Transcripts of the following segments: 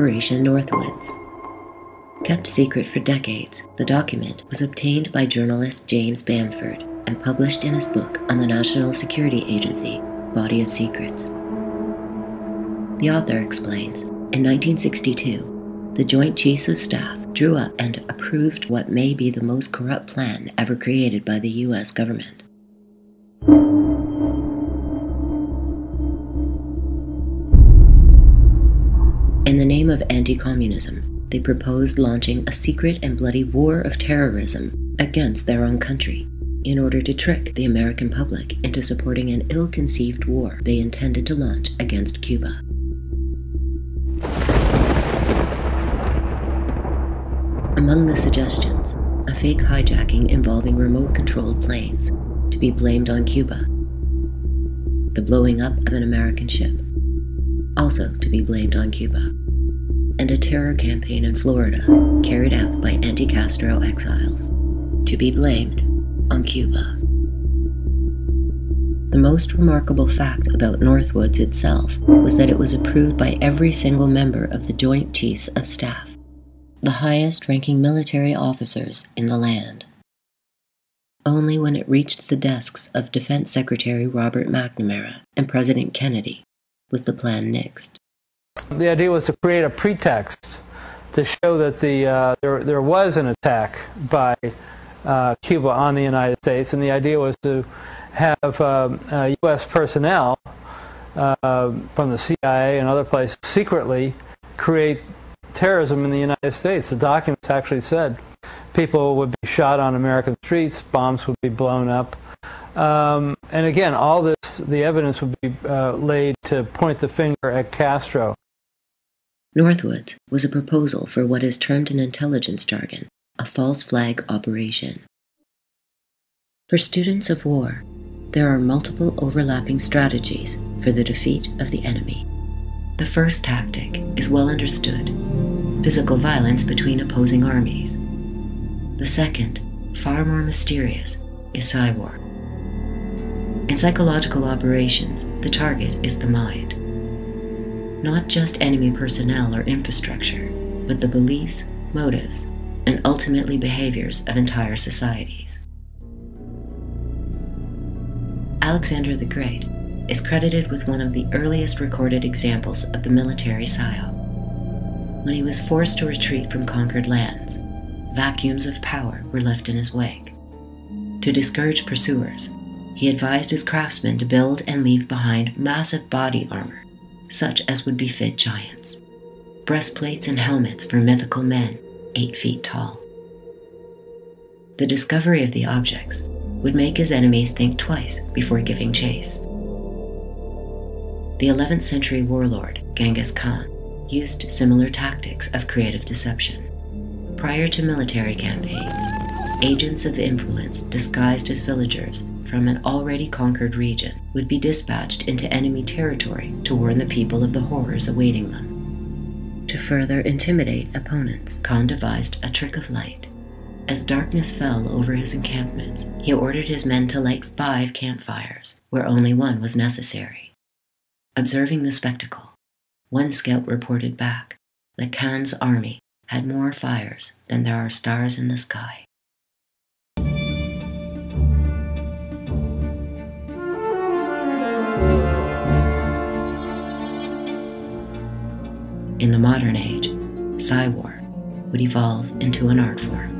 Operation Northwoods. Kept secret for decades, the document was obtained by journalist James Bamford and published in his book on the National Security Agency Body of Secrets. The author explains in 1962, the Joint Chiefs of Staff drew up and approved what may be the most corrupt plan ever created by the US government. Name of anti communism, they proposed launching a secret and bloody war of terrorism against their own country. In order to trick the American public into supporting an ill conceived war they intended to launch against Cuba. Among the suggestions, a fake hijacking involving remote controlled planes to be blamed on Cuba, the blowing up of an American ship, also to be blamed on Cuba, and a terror campaign in Florida carried out by anti Castro exiles to be blamed on Cuba. The most remarkable fact about Northwoods itself was that it was approved by every single member of the Joint Chiefs of Staff, the highest ranking military officers in the land. Only when it reached the desks of Defense Secretary Robert McNamara and President Kennedy was the plan nixed. The idea was to create a pretext to show that the, uh, there, there was an attack by uh, Cuba on the United States, and the idea was to have um, uh, U.S. personnel uh, from the CIA and other places secretly create terrorism in the United States. The documents actually said people would be shot on American streets, bombs would be blown up. Um, and again, all this, the evidence would be uh, laid to point the finger at Castro. Northwoods was a proposal for what is termed in intelligence jargon a false flag operation. For students of war, there are multiple overlapping strategies for the defeat of the enemy. The first tactic is well understood physical violence between opposing armies. The second, far more mysterious, is psywar. In psychological operations, the target is the mind. Not just enemy personnel or infrastructure, but the beliefs, motives, and ultimately behaviors of entire societies. Alexander the Great is credited with one of the earliest recorded examples of the military psyop. When he was forced to retreat from conquered lands, vacuums of power were left in his wake. To discourage pursuers, he advised his craftsmen to build and leave behind massive body armor, such as would befit giants, breastplates and helmets for mythical men eight feet tall. The discovery of the objects would make his enemies think twice before giving chase. The 11th century warlord, Genghis Khan, used similar tactics of creative deception. Prior to military campaigns, agents of influence disguised as villagers from an already conquered region would be dispatched into enemy territory to warn the people of the horrors awaiting them. To further intimidate opponents, Khan devised a trick of light As darkness fell over his encampments, he ordered his men to light five campfires, where only one was necessary. Observing the spectacle, one scout reported back that Khan's army had more fires than there are stars in the sky. In the modern age, Psywar would evolve into an art form.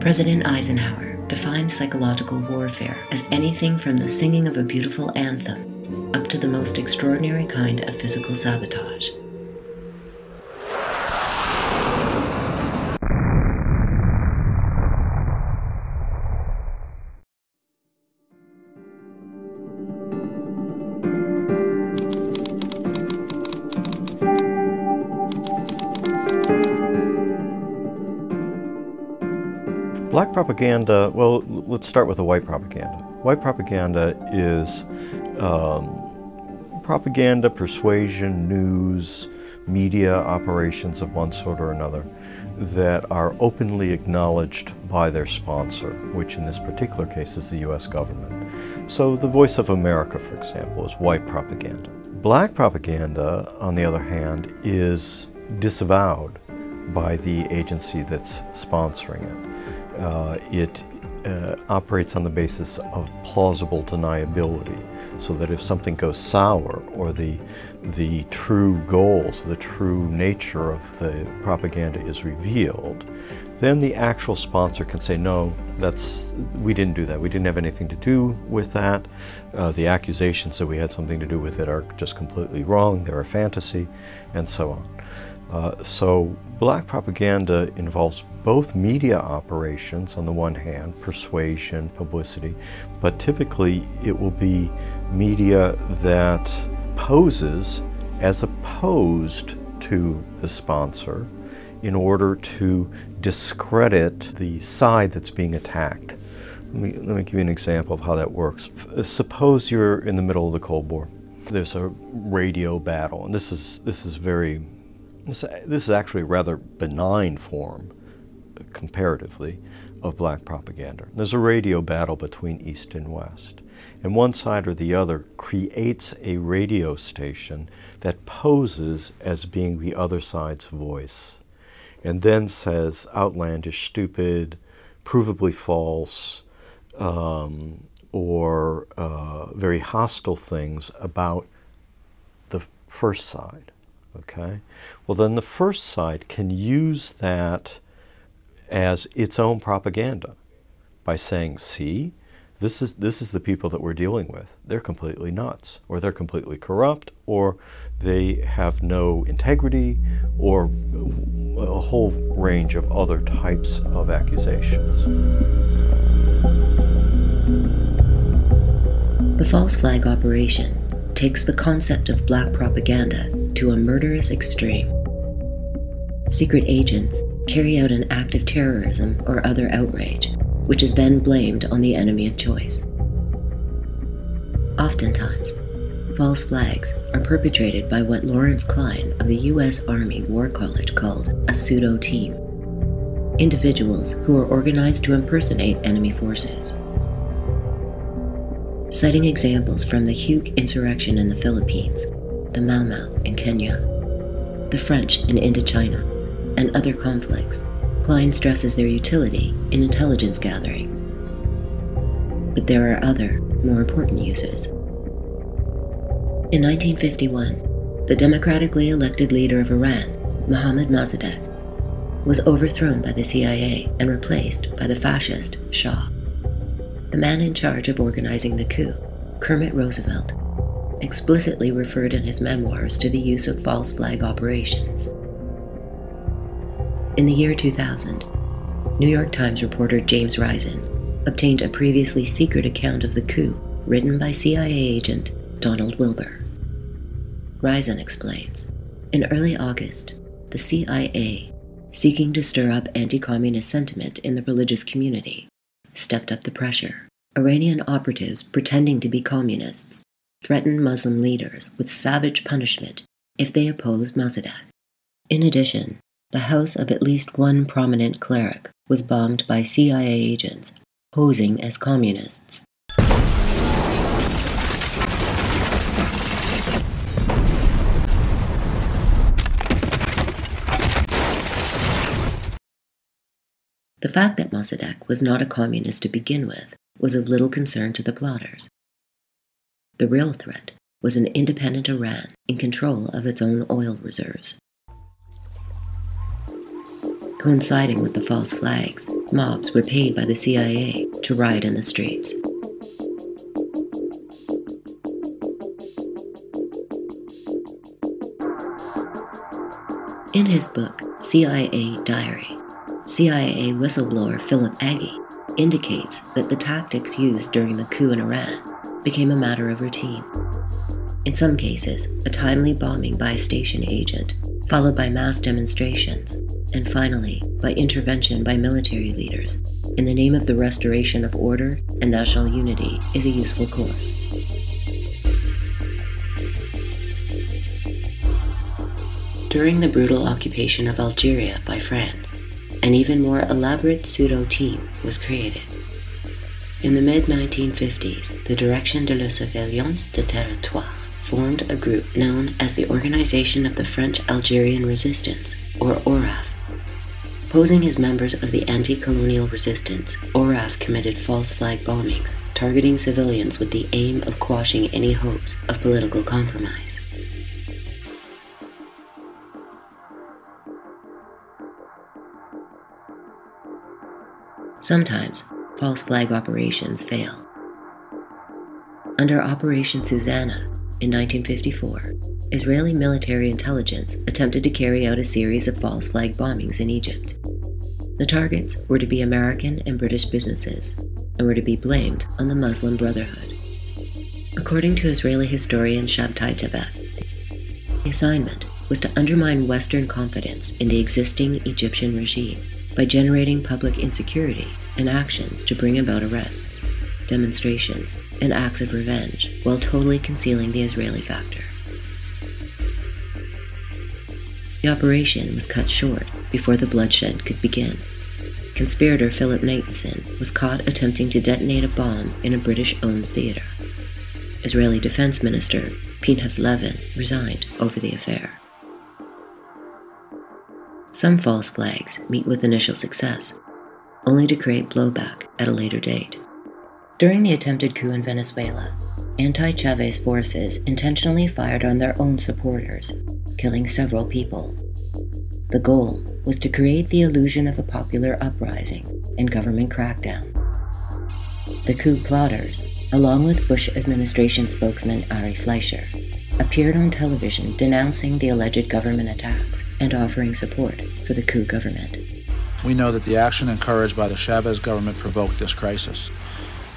President Eisenhower defined psychological warfare as anything from the singing of a beautiful anthem up to the most extraordinary kind of physical sabotage. Black propaganda, well, let's start with the white propaganda. White propaganda is um, propaganda, persuasion, news, media operations of one sort or another that are openly acknowledged by their sponsor, which in this particular case is the US government. So the Voice of America, for example, is white propaganda. Black propaganda, on the other hand, is disavowed by the agency that's sponsoring it uh, it uh, operates on the basis of plausible deniability, so that if something goes sour or the the true goals, the true nature of the propaganda is revealed, then the actual sponsor can say, no, that's we didn't do that. We didn't have anything to do with that. Uh, the accusations that we had something to do with it are just completely wrong. They're a fantasy, and so on. Uh, so black propaganda involves both media operations on the one hand, persuasion, publicity, but typically it will be media that poses as opposed to the sponsor in order to discredit the side that's being attacked. Let me, let me give you an example of how that works. Suppose you're in the middle of the Cold War. There's a radio battle, and this is, this is very this, this is actually a rather benign form, comparatively, of black propaganda. There's a radio battle between East and West. And one side or the other creates a radio station that poses as being the other side's voice, and then says outlandish, stupid, provably false, um, or uh, very hostile things about the first side. Okay? Well, then the first side can use that as its own propaganda by saying, see, this is, this is the people that we're dealing with. They're completely nuts, or they're completely corrupt, or they have no integrity, or a whole range of other types of accusations. The false flag operation takes the concept of black propaganda to a murderous extreme. Secret agents carry out an act of terrorism or other outrage, which is then blamed on the enemy of choice. Oftentimes, false flags are perpetrated by what Lawrence Cline of the U.S. Army War College called a pseudo team individuals who are organized to impersonate enemy forces. Citing examples from the Huk insurrection in the Philippines, the Mau Mau in Kenya, the French in Indochina, and other conflicts, Cline stresses their utility in intelligence gathering. But there are other, more important uses. In 1951, the democratically elected leader of Iran, Mohammad Mossadegh, was overthrown by the CIA and replaced by the fascist Shah. The man in charge of organizing the coup, Kermit Roosevelt, explicitly referred in his memoirs to the use of false flag operations. In the year 2000, New York Times reporter James Risen obtained a previously secret account of the coup written by CIA agent Donald Wilber. Risen explains In early August, the CIA, seeking to stir up anti communist sentiment in the religious community, stepped up the pressure. Iranian operatives pretending to be communists threatened Muslim leaders with savage punishment if they opposed Mossadegh. In addition, the house of at least one prominent cleric was bombed by CIA agents posing as communists. The fact that Mossadegh was not a communist to begin with was of little concern to the plotters. The real threat was an independent Iran in control of its own oil reserves. Coinciding with the false flags, mobs were paid by the CIA to riot in the streets. In his book, CIA Diary, CIA whistleblower Philip Agee indicates that the tactics used during the coup in Iran became a matter of routine. In some cases, a timely bombing by a station agent, followed by mass demonstrations, and finally, by intervention by military leaders in the name of the restoration of order and national unity is a useful course. During the brutal occupation of Algeria by France, an even more elaborate pseudo team was created. In the mid 1950s, the Direction de la Surveillance de Territoire formed a group known as the Organization of the French Algerian Resistance, or ORAF, Posing as members of the anti-colonial resistance, ORAF committed false flag bombings, targeting civilians with the aim of quashing any hopes of political compromise. Sometimes, false flag operations fail. Under Operation Susanna in 1954, Israeli military intelligence attempted to carry out a series of false flag bombings in Egypt. The targets were to be American and British businesses and were to be blamed on the Muslim Brotherhood. According to Israeli historian Shabtai Teveth, the assignment was to undermine Western confidence in the existing Egyptian regime by generating public insecurity and actions to bring about arrests, demonstrations, and acts of revenge while totally concealing the Israeli factor. The operation was cut short before the bloodshed could begin. Conspirator Philip Natanson was caught attempting to detonate a bomb in a British owned theater. Israeli Defense Minister Pinhas Lavon resigned over the affair. Some false flags meet with initial success, only to create blowback at a later date. During the attempted coup in Venezuela, anti Chavez forces intentionally fired on their own supporters, killing several people. The goal was to create the illusion of a popular uprising and government crackdown. The coup plotters, along with Bush administration spokesman Ari Fleischer, appeared on television denouncing the alleged government attacks and offering support for the coup government. We know that the action encouraged by the Chavez government provoked this crisis.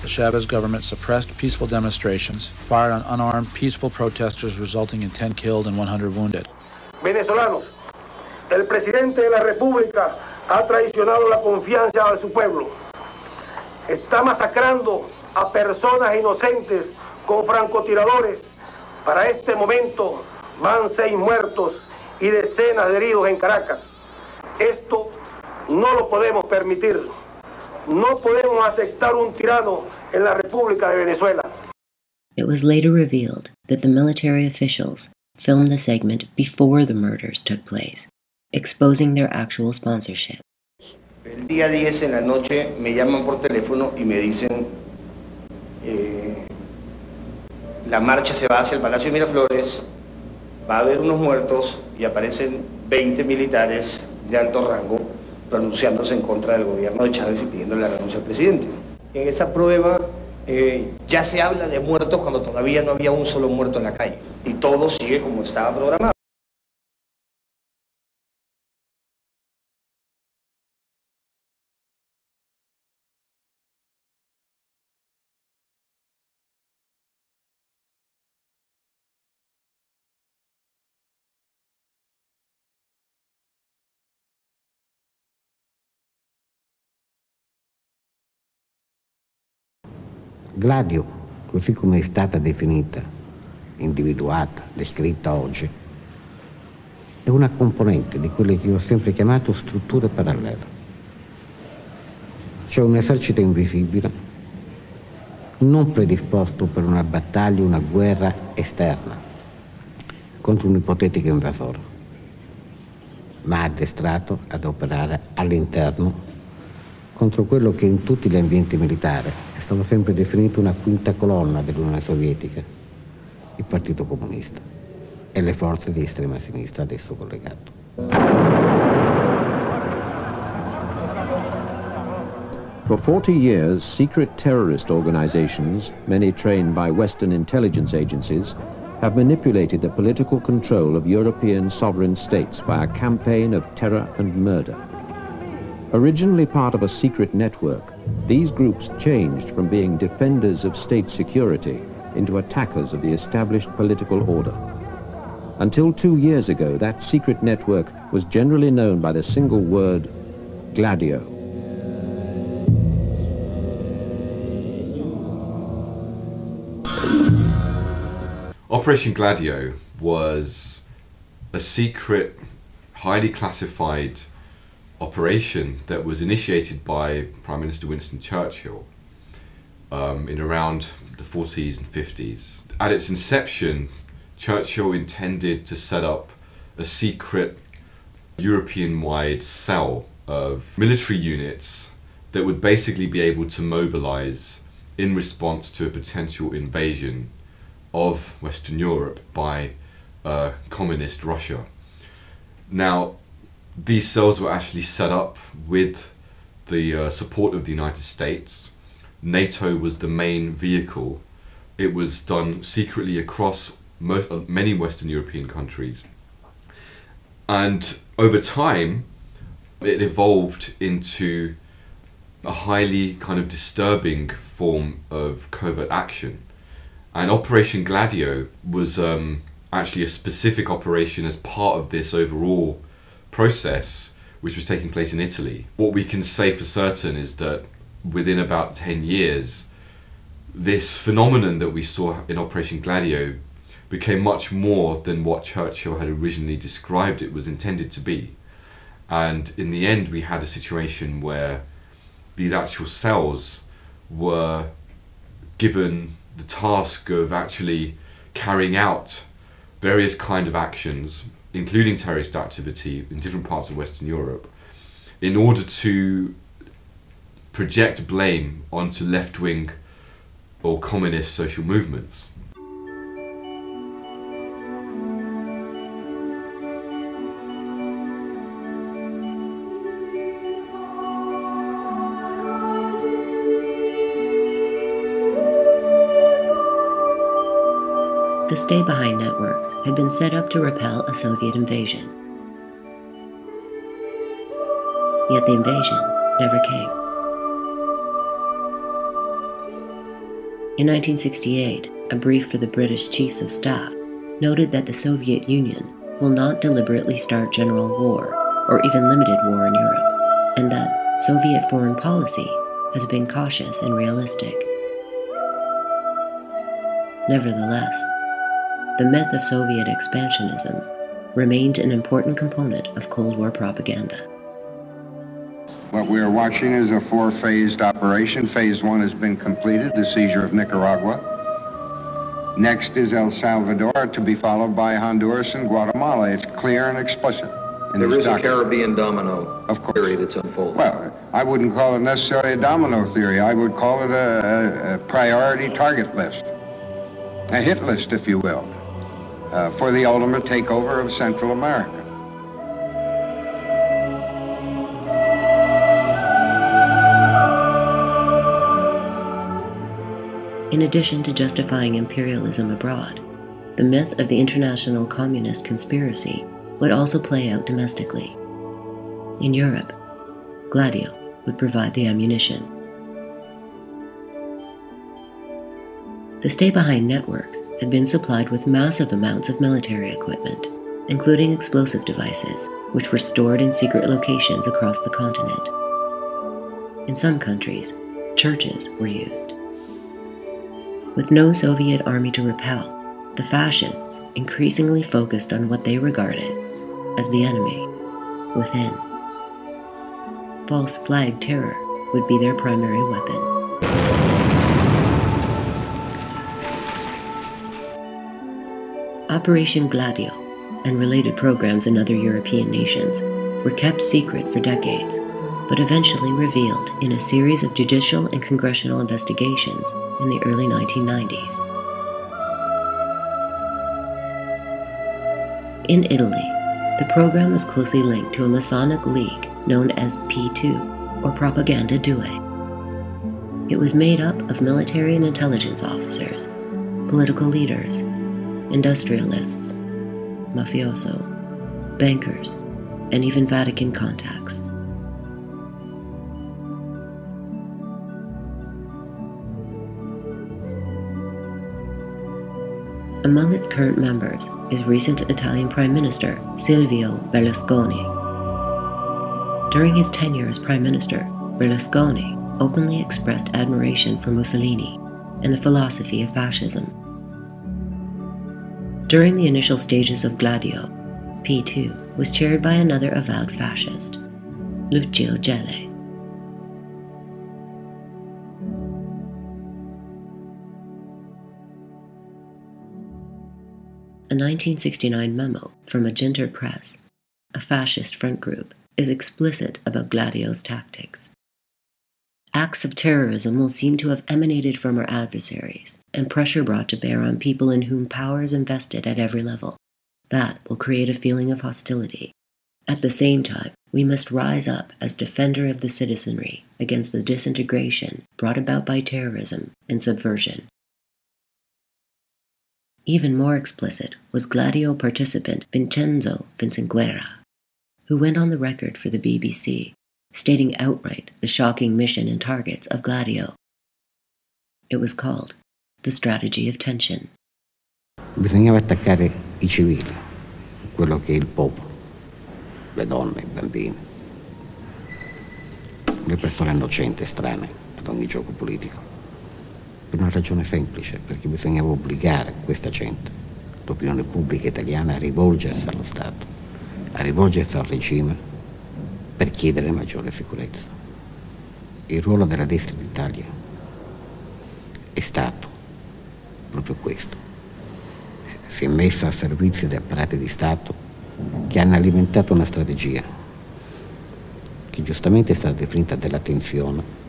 The Chavez government suppressed peaceful demonstrations, fired on unarmed, peaceful protesters, resulting in 10 killed and 100 wounded. Venezolanos, el presidente de la República ha traicionado la confianza de su pueblo. Está masacrando a personas inocentes con francotiradores. Para este momento van seis muertos y decenas de heridos en Caracas. Esto no lo podemos permitir. No podemos aceptar un tirano en la República de Venezuela. It was later revealed that the military officials filmed the segment before the murders took place, exposing their actual sponsorship. El día 10 en la noche me llaman por teléfono y me dicen eh, la marcha se va hacia el Palacio de Miraflores, va a haber unos muertos y aparecen 20 militares de alto rango pronunciándose en contra del gobierno de Chávez y pidiendo la renuncia al presidente. En esa prueba eh, ya se habla de muertos cuando todavía no había un solo muerto en la calle y todo sigue como estaba programado. Gladio, così come è stata definita, individuata, descritta oggi, è una componente di quelle che ho sempre chiamato strutture parallele. C'è un esercito invisibile, non predisposto per una battaglia, una guerra esterna contro un ipotetico invasore, ma addestrato ad operare all'interno contro quello che in tutti gli ambienti militari sempre definito una quinta colonna dell'Unione Sovietica, il Partito Comunista e le forze di estrema sinistra ad esso collegato. For 40 years, secret terrorist organizations, many trained by Western intelligence agencies, have manipulated the political control of European sovereign states by a campaign of terror and murder. Originally part of a secret network, these groups changed from being defenders of state security into attackers of the established political order. Until two years ago, that secret network was generally known by the single word, Gladio. Operation Gladio was a secret, highly classified operation that was initiated by Prime Minister Winston Churchill um, in around the 40s and 50s. At its inception, Churchill intended to set up a secret European wide cell of military units that would basically be able to mobilize in response to a potential invasion of Western Europe by uh, communist Russia. Now, these cells were actually set up with the uh, support of the United States. NATO was the main vehicle. It was done secretly across most, uh, many Western European countries. And over time, it evolved into a highly kind of disturbing form of covert action. And Operation Gladio was um, actually a specific operation as part of this overall process, which was taking place in Italy. What we can say for certain is that within about 10 years, this phenomenon that we saw in Operation Gladio became much more than what Churchill had originally described it was intended to be. And in the end, we had a situation where these actual cells were given the task of actually carrying out various kind of actions including terrorist activity in different parts of Western Europe, in order to project blame onto left wing or communist social movements. The stay behind networks had been set up to repel a Soviet invasion. Yet the invasion never came. In 1968, a brief for the British Chiefs of Staff noted that the Soviet Union will not deliberately start general war or even limited war in Europe, and that Soviet foreign policy has been cautious and realistic. Nevertheless, the myth of Soviet expansionism remained an important component of Cold War propaganda. What we are watching is a four-phased operation. Phase one has been completed, the seizure of Nicaragua. Next is El Salvador, to be followed by Honduras and Guatemala. It's clear and explicit. there is document. a Caribbean domino of course. theory that's unfolding. Well, I wouldn't call it necessarily a domino theory. I would call it a, a, a priority target list, a hit list, if you will uh, for the ultimate takeover of Central America. In addition to justifying imperialism abroad, the myth of the international communist conspiracy would also play out domestically. In Europe, Gladio would provide the ammunition. The stay behind networks had been supplied with massive amounts of military equipment, including explosive devices, which were stored in secret locations across the continent. In some countries, churches were used. With no Soviet army to repel, the fascists increasingly focused on what they regarded as the enemy within. False flag terror would be their primary weapon. Operation Gladio and related programs in other European nations were kept secret for decades, but eventually revealed in a series of judicial and congressional investigations in the early 1990s. In Italy, the program was closely linked to a Masonic league known as P2, or Propaganda Due. It was made up of military and intelligence officers, political leaders, industrialists, mafioso, bankers, and even Vatican contacts. Among its current members is recent Italian Prime Minister Silvio Berlusconi. During his tenure as Prime Minister, Berlusconi openly expressed admiration for Mussolini and the philosophy of fascism. During the initial stages of Gladio, P2 was chaired by another avowed fascist, Licio Gelli. A 1969 memo from Aginter Press, a fascist front group, is explicit about Gladio's tactics. Acts of terrorism will seem to have emanated from our adversaries, and pressure brought to bear on people in whom power is invested at every level. That will create a feeling of hostility. At the same time, we must rise up as defender of the citizenry against the disintegration brought about by terrorism and subversion. Even more explicit was Gladio participant Vincenzo Vinciguerra, who went on the record for the BBC, stating outright the shocking mission and targets of Gladio. It was called the strategy of tension. Bisognava attaccare i civili, quello che è il popolo, le donne, i bambini, le persone innocenti, strane ad ogni gioco politico per una ragione semplice, perché bisognava obbligare questa gente, l'opinione pubblica italiana, a rivolgersi allo Stato, a rivolgersi al regime per chiedere maggiore sicurezza. Il ruolo della destra d'Italia è stato proprio questo. Si è messa a servizio di apparati di Stato che hanno alimentato una strategia che giustamente è stata definita della tensione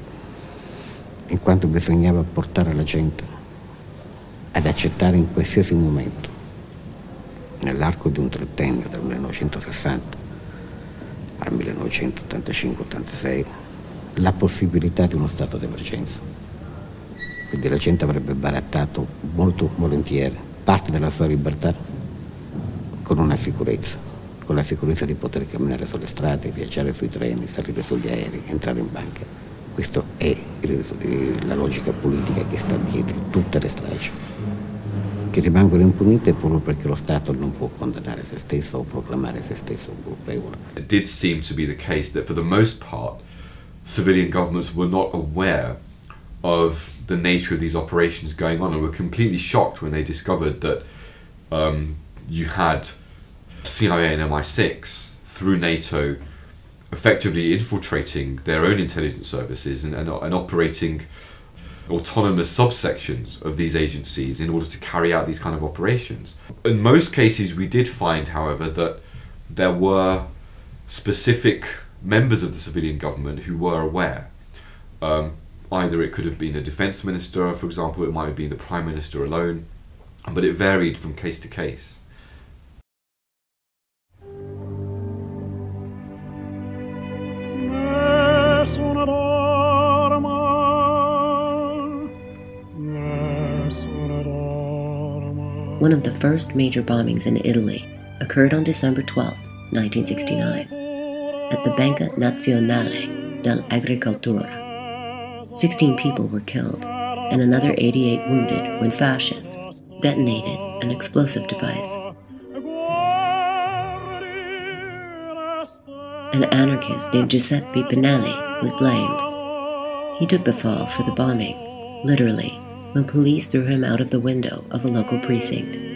in quanto bisognava portare la gente ad accettare in qualsiasi momento, nell'arco di un trentennio, dal 1960 al 1985-86, la possibilità di uno stato d'emergenza. Quindi la gente avrebbe barattato molto volentieri parte della sua libertà con una sicurezza, con la sicurezza di poter camminare sulle strade, viaggiare sui treni, salire sugli aerei, entrare in banca. Questa è la logica politica che sta dietro tutte le stragi, che rimangono impunite proprio perché lo Stato non può condannare se stesso o proclamare se stesso colpevole. It did seem to be the case that for the most part, civilian governments were not aware of the nature of these operations going on and were completely shocked when they discovered that um, you had CIA and MI6 through NATO effectively infiltrating their own intelligence services and, and, and operating autonomous subsections of these agencies in order to carry out these kind of operations. In most cases, we did find, however, that there were specific members of the civilian government who were aware. Um, either it could have been a defense minister, for example, it might have been the prime minister alone, but it varied from case to case. one of the first major bombings in Italy, occurred on December 12, 1969, at the Banca Nazionale dell'Agricoltura. 16 people were killed and another 88 wounded when fascists detonated an explosive device. An anarchist named Giuseppe Pinelli was blamed. He took the fall for the bombing, literally when police threw him out of the window of a local precinct.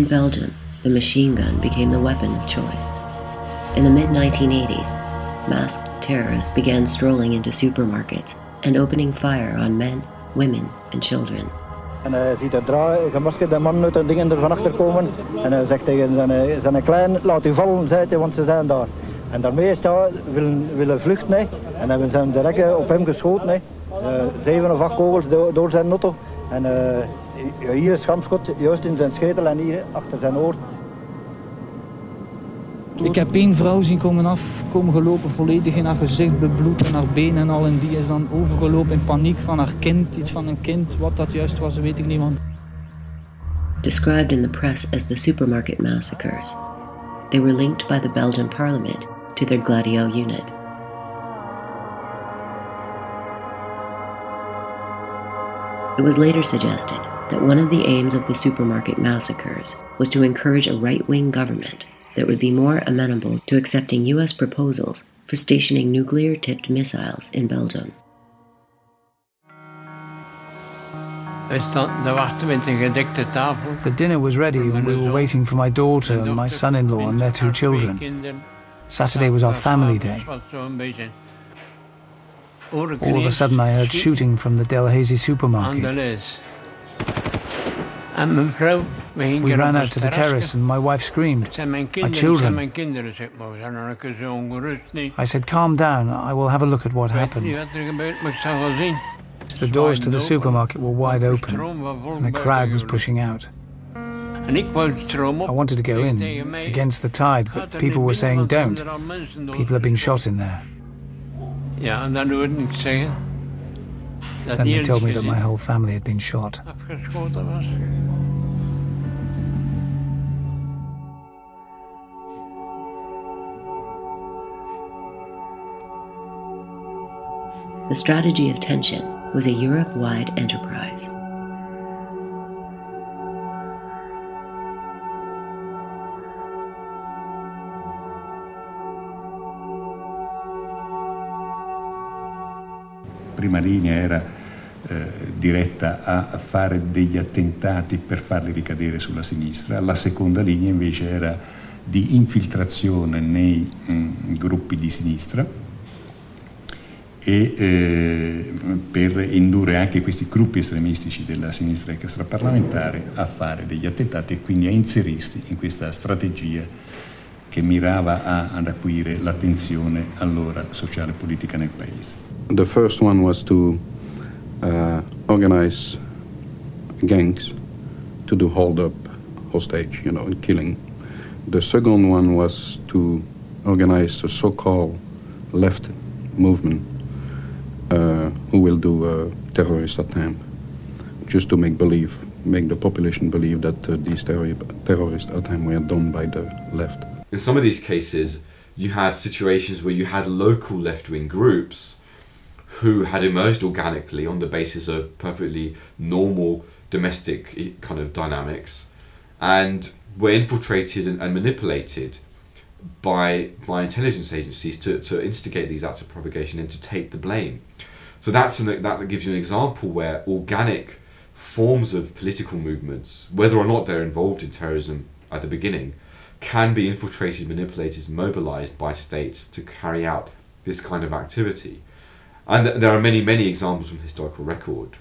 In Belgium, the machine gun became the weapon of choice. In the mid 1980s, masked terrorists began strolling into supermarkets and opening fire on men, women, and children. En hij ziet er draai, gemaskerde man uit de dingen er van achter komen. En hij zegt tegen zijn, zijn klein, laat u vallen, hij, want ze zijn daar. En daarmee is hij willen, willen vluchten. Hè. En hebben ze direct op hem geschoten. Hè. Uh, zeven of acht kogels door, door zijn auto. En uh, hier is schampschot, juist in zijn schetel en hier achter zijn oor. Ik heb één vrouw zien komen af, komen gelopen, volledig in haar gezicht bebloed en haar benen en al. En die is dan overgelopen in paniek van haar kind, iets van een kind. Wat dat juist was, weet ik niet. Man. Described in the press as the supermarket massacres, they were linked by the Belgian parliament to their Gladio unit. It was later suggested that one of the aims of the supermarket massacres was to encourage a right wing government that would be more amenable to accepting US proposals for stationing nuclear tipped missiles in Belgium. The dinner was ready and we were waiting for my daughter and my son in law and their two children. Saturday was our family day. All of a sudden, I heard shooting from the Delhaize supermarket. We ran out to the terrace and my wife screamed, My children. I said, Calm down, I will have a look at what happened. The doors to the supermarket were wide open and a crowd was pushing out. I wanted to go in, against the tide, but people were saying don't. People have been shot in there. Then they told me that my whole family had been shot. The strategy of tension was a Europe wide enterprise. Prima linea era eh, diretta a fare degli attentati per farli ricadere sulla sinistra, la seconda linea invece era di infiltrazione nei mh, mm, gruppi di sinistra e eh, per indurre anche questi gruppi estremistici della sinistra extraparlamentare a fare degli attentati e quindi a inserirsi in questa strategia che mirava a, ad acuire l'attenzione allora sociale e politica nel paese. The first one was to uh, organize gangs to do hold up, hostage, you know, and killing. The second one was to organize a so-called left movement uh, who will do a terrorist attempt, just to make believe, make the population believe that uh, these terror terrorist attempts were done by the left. In some of these cases, you had situations where you had local left-wing groups who had emerged organically on the basis of perfectly normal domestic kind of dynamics and were infiltrated and, and manipulated by by intelligence agencies to, to instigate these acts of propagation and to take the blame. So that's an, that gives you an example where organic forms of political movements, whether or not they're involved in terrorism at the beginning, can be infiltrated, manipulated, mobilized by states to carry out this kind of activity. And there are many, many examples from the historical record.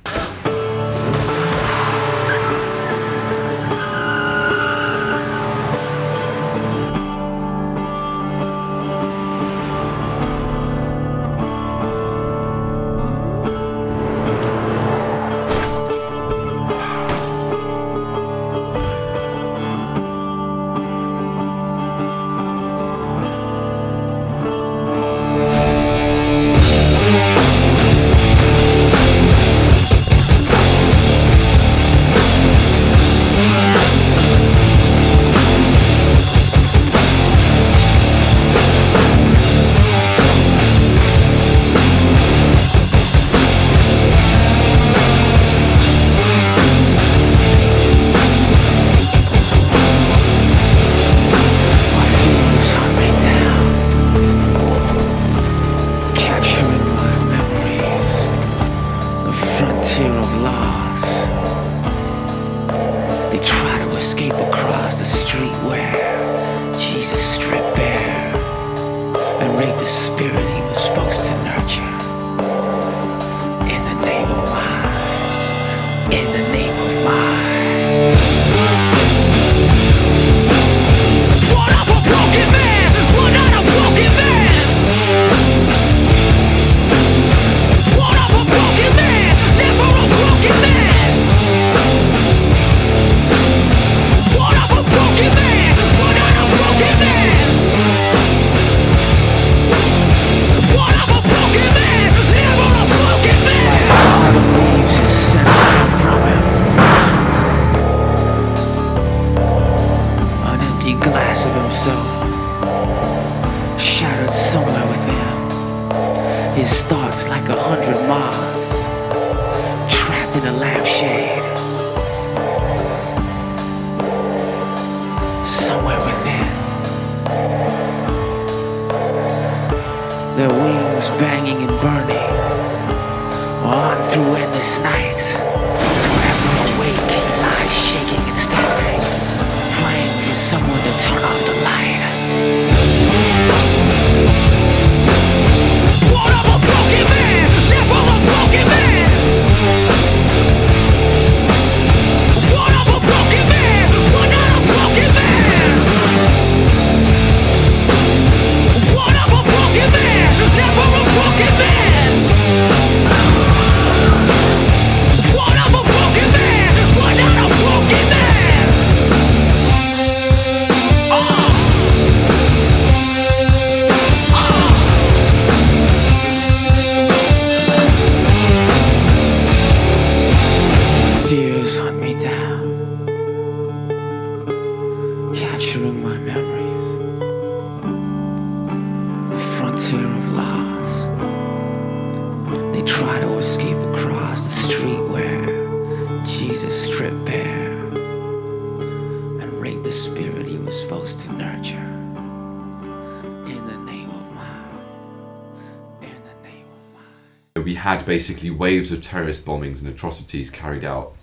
Basically waves of terrorist bombings and atrocities carried out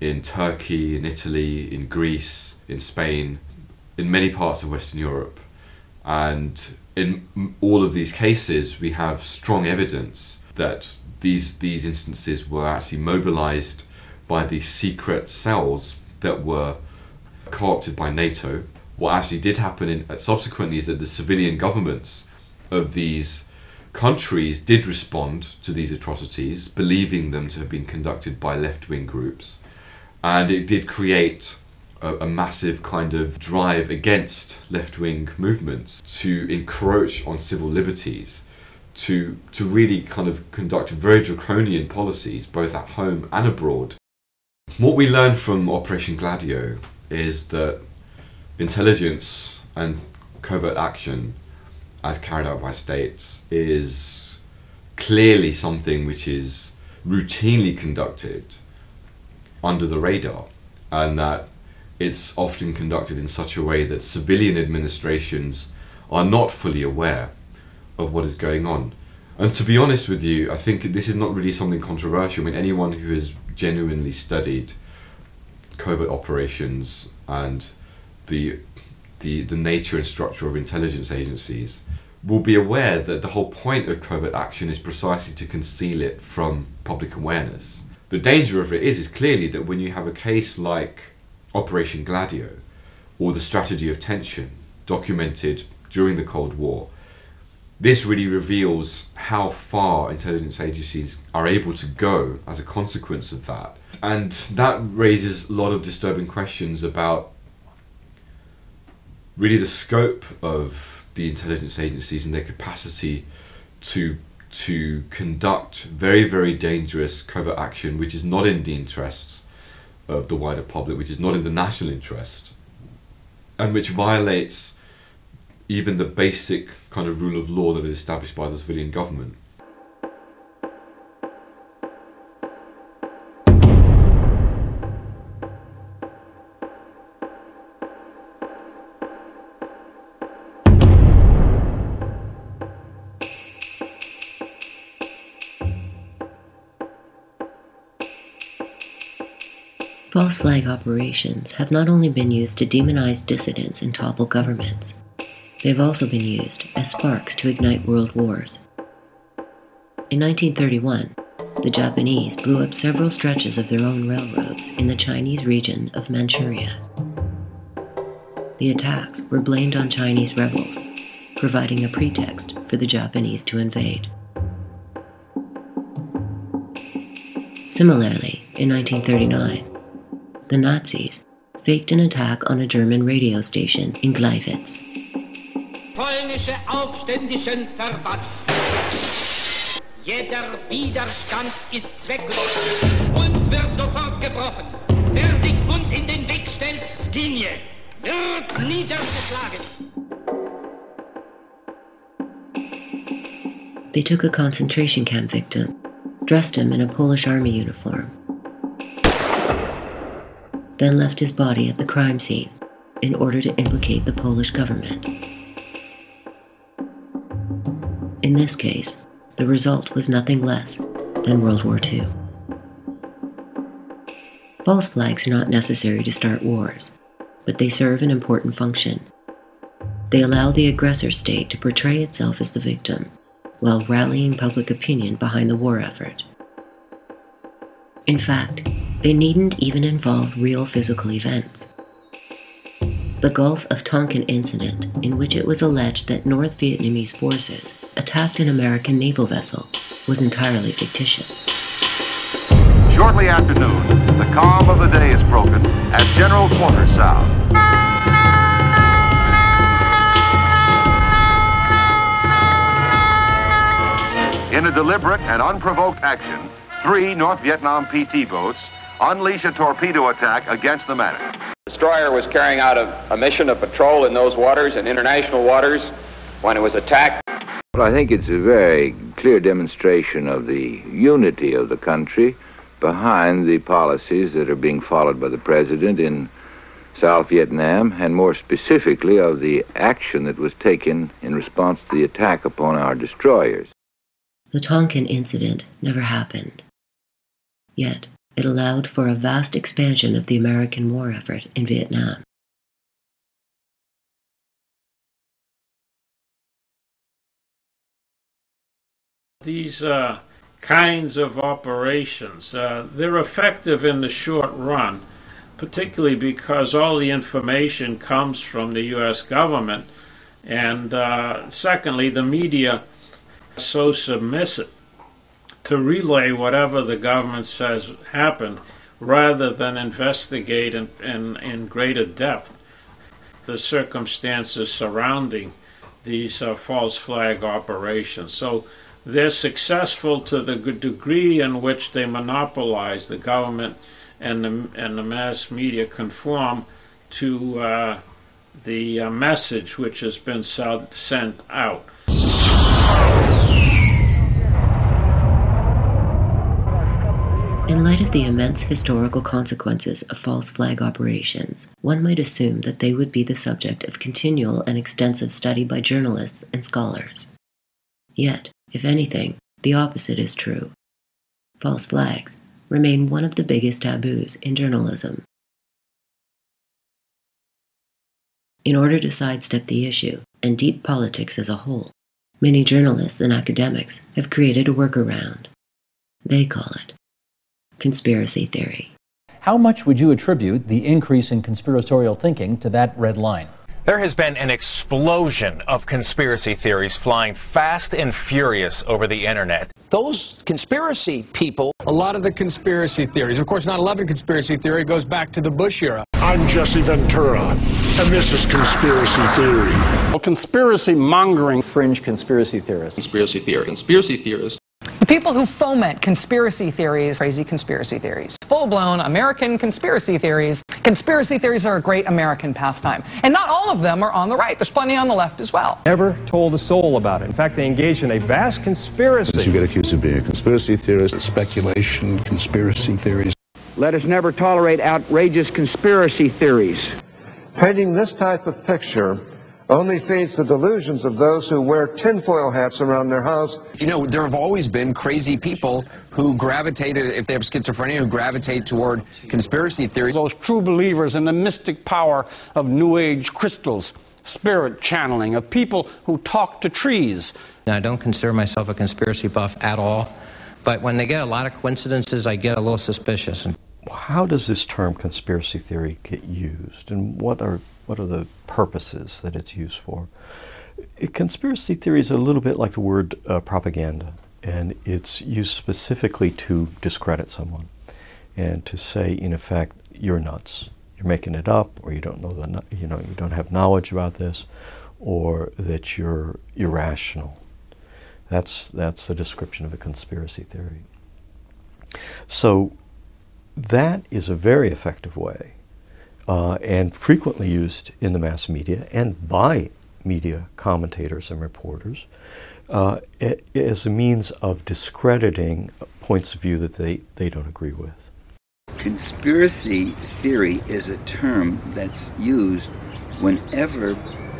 in Turkey, in Italy, in Greece, in Spain, in many parts of Western Europe. And in all of these cases, we have strong evidence that these, these instances were actually mobilized by these secret cells that were co opted by NATO. What actually did happen in, subsequently is that the civilian governments of these countries did respond to these atrocities, believing them to have been conducted by left wing groups. And it did create a, a massive kind of drive against left wing movements to encroach on civil liberties, to, to really kind of conduct very draconian policies, both at home and abroad. What we learned from Operation Gladio is that intelligence and covert action as carried out by states is clearly something which is routinely conducted under the radar and that it's often conducted in such a way that civilian administrations are not fully aware of what is going on. And to be honest with you, I think this is not really something controversial. I mean, anyone who has genuinely studied covert operations and the the, the nature and structure of intelligence agencies will be aware that the whole point of covert action is precisely to conceal it from public awareness. The danger of it is, is clearly that when you have a case like Operation Gladio or the strategy of tension documented during the Cold War, this really reveals how far intelligence agencies are able to go as a consequence of that. And that raises a lot of disturbing questions about really the scope of the intelligence agencies and their capacity to to conduct very very dangerous covert action which is not in the interests of the wider public which is not in the national interest and which violates even the basic kind of rule of law that is established by the civilian government False flag operations have not only been used to demonize dissidents and topple governments, they have also been used as sparks to ignite world wars. In 1931, the Japanese blew up several stretches of their own railroads in the Chinese region of Manchuria. The attacks were blamed on Chinese rebels, providing a pretext for the Japanese to invade. Similarly, in 1939, the Nazis faked an attack on a German radio station in Gleiwitz. Polnische Aufständischen verbannt. Jeder Widerstand ist zwecklos und wird sofort gebrochen. Wer sich uns in den Weg stellt, Skinje, wird niedergeschlagen. They took a concentration camp victim, dressed him in a Polish army uniform, then left his body at the crime scene in order to implicate the Polish government. In this case, the result was nothing less than World War II. False flags are not necessary to start wars, but they serve an important function. They allow the aggressor state to portray itself as the victim while rallying public opinion behind the war effort. In fact, they needn't even involve real physical events. The Gulf of Tonkin incident, in which it was alleged that North Vietnamese forces attacked an American naval vessel, was entirely fictitious. Shortly after noon, the calm of the day is broken at General Quarters sound. In a deliberate and unprovoked action, three North Vietnam PT boats unleash a torpedo attack against the Maddox. The destroyer was carrying out a, a mission of patrol in those waters, in international waters, when it was attacked. Well, I think it's a very clear demonstration of the unity of the country behind the policies that are being followed by the president in South Vietnam, and more specifically of the action that was taken in response to the attack upon our destroyers. The Tonkin incident never happened. Yet, it allowed for a vast expansion of the American war effort in Vietnam. These uh, kinds of operations, uh, they're effective in the short run, particularly because all the information comes from the U.S. government, and uh, secondly, the media so submissive to relay whatever the government says happened rather than investigate in, in, in greater depth the circumstances surrounding these uh, false flag operations. So they're successful to the degree in which they monopolize the government and the, and the mass media conform to uh, the uh, message which has been sent out. In light of the immense historical consequences of false flag operations, one might assume that they would be the subject of continual and extensive study by journalists and scholars. Yet, if anything, the opposite is true. False flags remain one of the biggest taboos in journalism. In order to sidestep the issue and deep politics as a whole, many journalists and academics have created a workaround. They call it conspiracy theory. How much would you attribute the increase in conspiratorial thinking to that red line? There has been an explosion of conspiracy theories flying fast and furious over the internet. Those conspiracy people. A lot of the conspiracy theories. Of course, 9 11 conspiracy theory goes back to the Bush era. I'm Jesse Ventura, and this is Conspiracy Theory. Well, conspiracy mongering. Fringe conspiracy theorists. Conspiracy theory. Conspiracy theorists the people who foment conspiracy theories, crazy conspiracy theories, full blown American conspiracy theories. Conspiracy theories are a great American pastime. And not all of them are on the right, there's plenty on the left as well. Never told a soul about it. In fact, they engaged in a vast conspiracy. You get accused of being a conspiracy theorist, speculation, conspiracy theories. Let us never tolerate outrageous conspiracy theories. Painting this type of picture only feeds the delusions of those who wear tinfoil hats around their house. You know, there have always been crazy people who gravitate, if they have schizophrenia, who gravitate toward conspiracy theories. Those true believers in the mystic power of New Age crystals, spirit channeling, of people who talk to trees. Now, I don't consider myself a conspiracy buff at all, but when they get a lot of coincidences, I get a little suspicious. How does this term conspiracy theory get used, and what are what are the purposes that it's used for? Conspiracy theory is a little bit like the word uh, propaganda, and it's used specifically to discredit someone and to say, in effect, you're nuts. You're making it up, or you don't know the, you know, you don't have knowledge about this, or that you're irrational. That's that's the description of a conspiracy theory. So that is a very effective way uh, and frequently used in the mass media and by media commentators and reporters uh, as a means of discrediting points of view that they, they don't agree with. Conspiracy theory is a term that's used whenever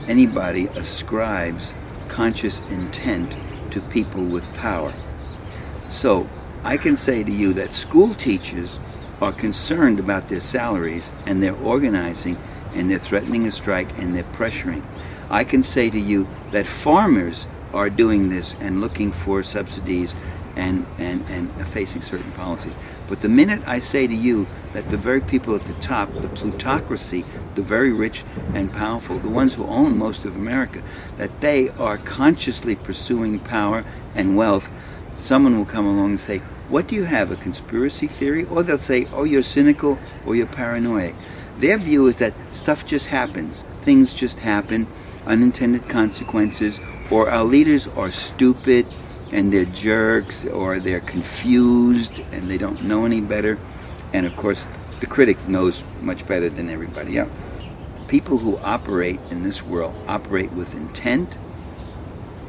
anybody ascribes conscious intent to people with power. So I can say to you that school teachers are concerned about their salaries and they're organizing and they're threatening a strike and they're pressuring. I can say to you that farmers are doing this and looking for subsidies and, and, and facing certain policies. But the minute I say to you that the very people at the top, the plutocracy, the very rich and powerful, the ones who own most of America, that they are consciously pursuing power and wealth, someone will come along and say, what do you have, a conspiracy theory? Or they'll say, oh, you're cynical or you're paranoid. Their view is that stuff just happens, things just happen, unintended consequences, or our leaders are stupid and they're jerks, or they're confused and they don't know any better. And of course, the critic knows much better than everybody else. People who operate in this world operate with intent.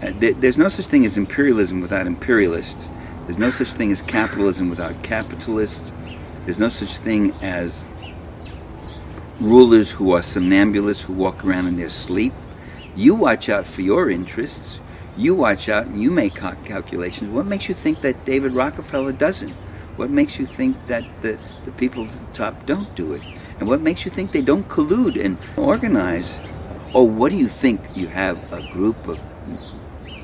Uh, there's no such thing as imperialism without imperialists. There's no such thing as capitalism without capitalists. There's no such thing as rulers who are somnambulists who walk around in their sleep. You watch out for your interests. You watch out and you make calculations. What makes you think that David Rockefeller doesn't? What makes you think that the, the people at the top don't do it? And what makes you think they don't collude and organize? Or what do you think you have a group of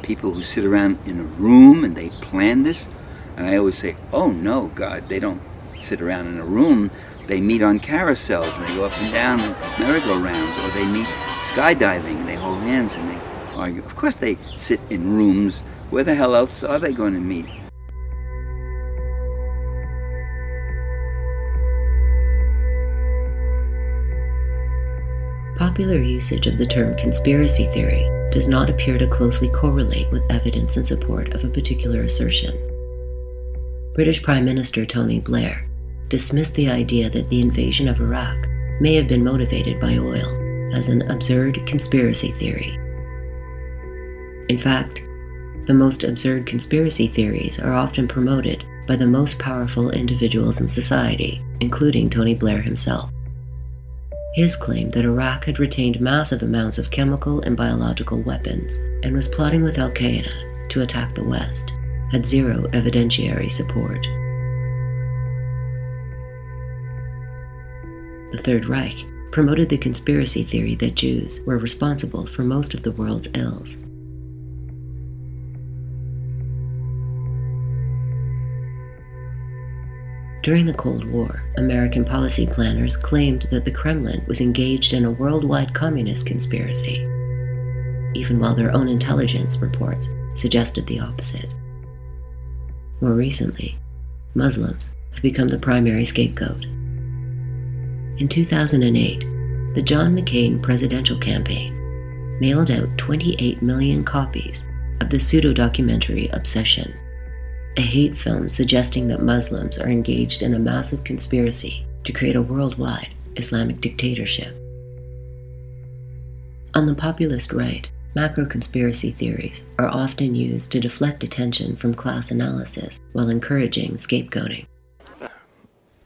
people who sit around in a room and they plan this. And I always say, oh no, God, they don't sit around in a room. They meet on carousels and they go up and down merry-go-rounds, or they meet skydiving and they hold hands and they argue. Of course, they sit in rooms. Where the hell else are they going to meet? Popular usage of the term conspiracy theory does not appear to closely correlate with evidence in support of a particular assertion. British Prime Minister Tony Blair dismissed the idea that the invasion of Iraq may have been motivated by oil as an absurd conspiracy theory. In fact, the most absurd conspiracy theories are often promoted by the most powerful individuals in society, including Tony Blair himself. His claim that Iraq had retained massive amounts of chemical and biological weapons and was plotting with Al Qaeda to attack the West had zero evidentiary support. The Third Reich promoted the conspiracy theory that Jews were responsible for most of the world's ills During the Cold War, American policy planners claimed that the Kremlin was engaged in a worldwide communist conspiracy, even while their own intelligence reports suggested the opposite. More recently, Muslims have become the primary scapegoat. In 2008, the John McCain presidential campaign mailed out 28 million copies of the pseudo documentary Obsession a hate film suggesting that Muslims are engaged in a massive conspiracy to create a worldwide Islamic dictatorship. On the populist right, macro conspiracy theories are often used to deflect attention from class analysis while encouraging scapegoating.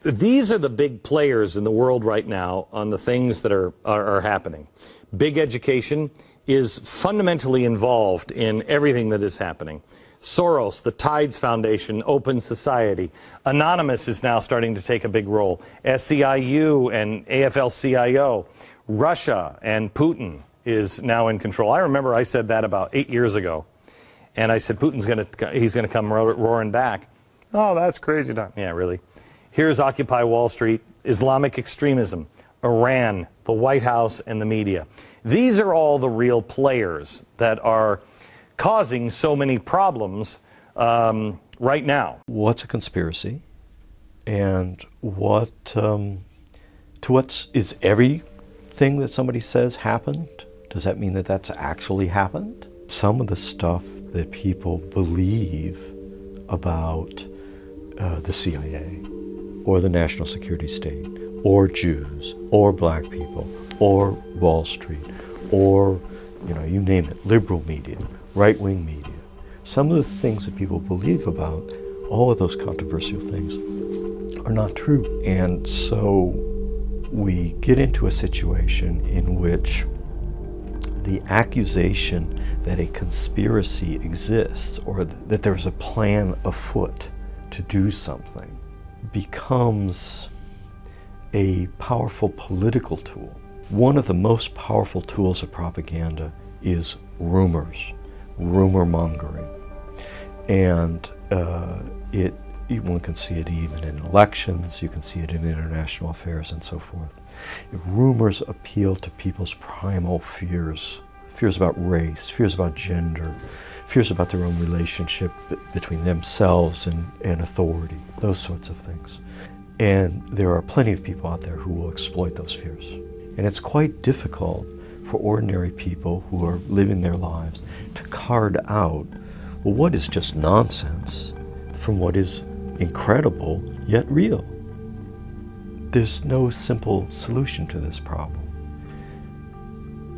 These are the big players in the world right now on the things that are, are, are happening big education, is fundamentally involved in everything that is happening. Soros, the Tides Foundation, Open Society. Anonymous is now starting to take a big role. SEIU and AFL CIO. Russia and Putin is now in control. I remember I said that about eight years ago. And I said, Putin's going to, he's going to come ro- roaring back. Oh, that's crazy. Yeah, really. Here's Occupy Wall Street, Islamic extremism, Iran, the White House, and the media. These are all the real players that are causing so many problems um, right now. What's a conspiracy? And what, um, to what is everything that somebody says happened? Does that mean that that's actually happened? Some of the stuff that people believe about uh, the CIA or the national security state or Jews or black people or Wall Street or, you know, you name it, liberal media, right wing media. Some of the things that people believe about, all of those controversial things, are not true. And so we get into a situation in which the accusation that a conspiracy exists or that there's a plan afoot to do something becomes a powerful political tool. One of the most powerful tools of propaganda is rumors, rumor mongering. And uh, it, one can see it even in elections, you can see it in international affairs and so forth. Rumors appeal to people's primal fears fears about race, fears about gender, fears about their own relationship between themselves and, and authority, those sorts of things. And there are plenty of people out there who will exploit those fears. And it's quite difficult for ordinary people who are living their lives to card out what is just nonsense from what is incredible yet real. There's no simple solution to this problem.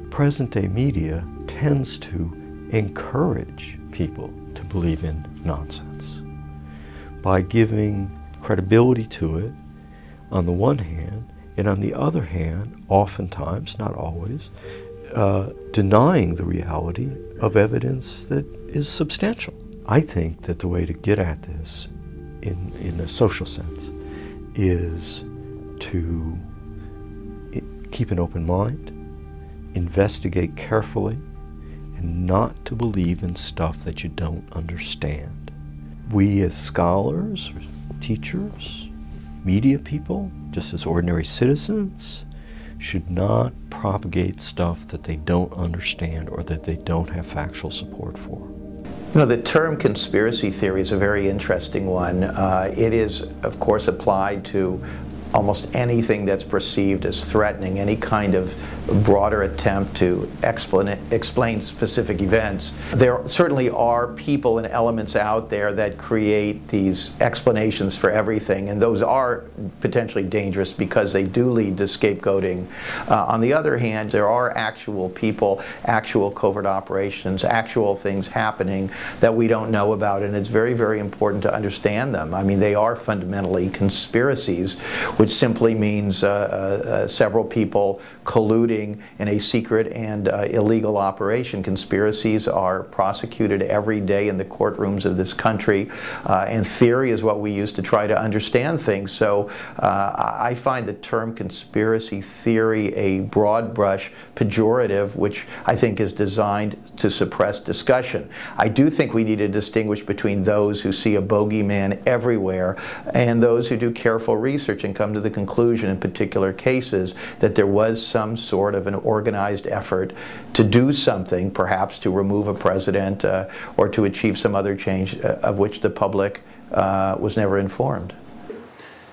Present day media tends to encourage people to believe in nonsense by giving credibility to it on the one hand, and on the other hand, oftentimes, not always, uh, denying the reality of evidence that is substantial. I think that the way to get at this, in, in a social sense, is to keep an open mind, investigate carefully, and not to believe in stuff that you don't understand. We as scholars, teachers, media people, just as ordinary citizens, should not propagate stuff that they don't understand or that they don't have factual support for. You know, the term conspiracy theory is a very interesting one. Uh, it is, of course, applied to almost anything that's perceived as threatening, any kind of broader attempt to explain, explain specific events. There certainly are people and elements out there that create these explanations for everything, and those are potentially dangerous because they do lead to scapegoating. Uh, on the other hand, there are actual people, actual covert operations, actual things happening that we don't know about, and it's very, very important to understand them. I mean, they are fundamentally conspiracies, which simply means uh, uh, uh, several people colluding in a secret and uh, illegal operation. Conspiracies are prosecuted every day in the courtrooms of this country, uh, and theory is what we use to try to understand things. So uh, I find the term conspiracy theory a broad brush pejorative, which I think is designed to suppress discussion. I do think we need to distinguish between those who see a bogeyman everywhere and those who do careful research and come to the conclusion in particular cases that there was some sort of an organized effort to do something, perhaps to remove a president uh, or to achieve some other change uh, of which the public uh, was never informed.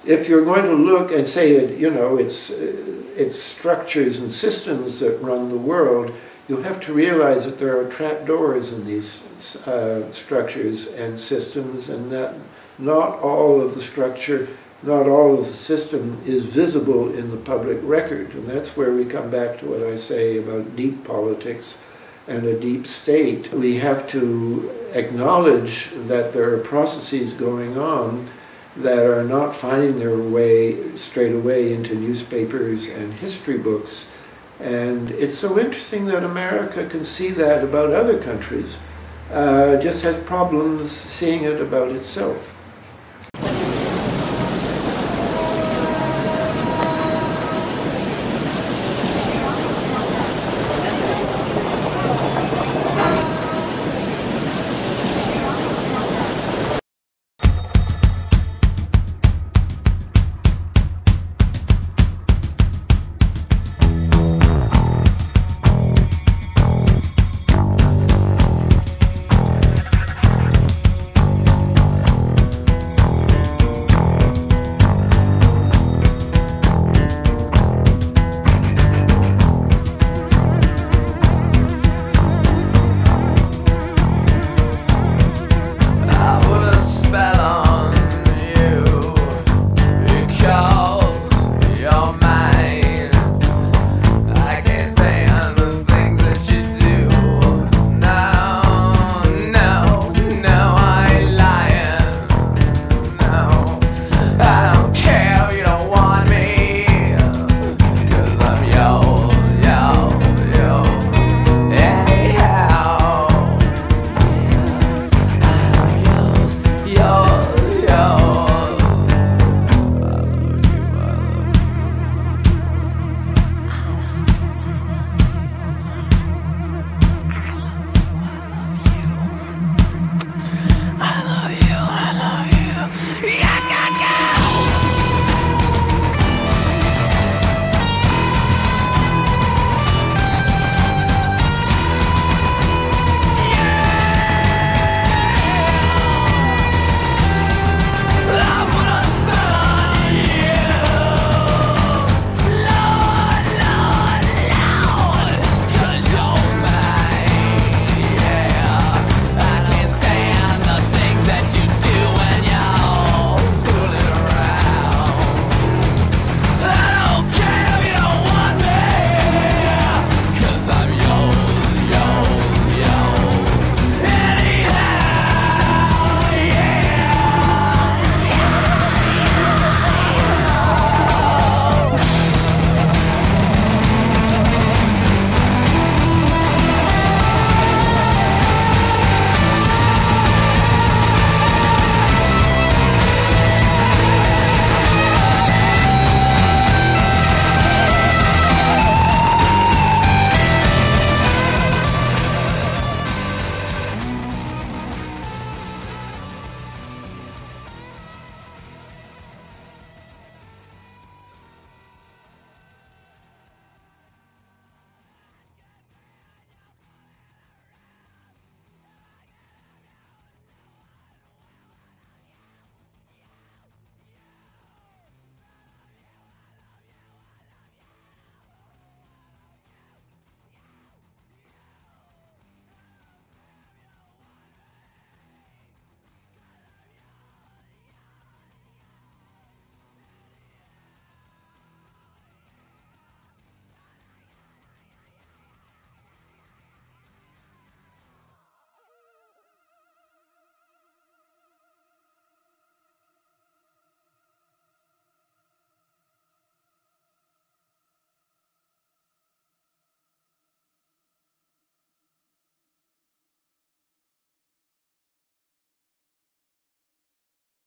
If you're going to look and say, you know, it's, it's structures and systems that run the world, you have to realize that there are trapdoors in these uh, structures and systems and that not all of the structure not all of the system is visible in the public record. And that's where we come back to what I say about deep politics and a deep state. We have to acknowledge that there are processes going on that are not finding their way straight away into newspapers and history books, And it's so interesting that America can see that about other countries, uh, just has problems seeing it about itself.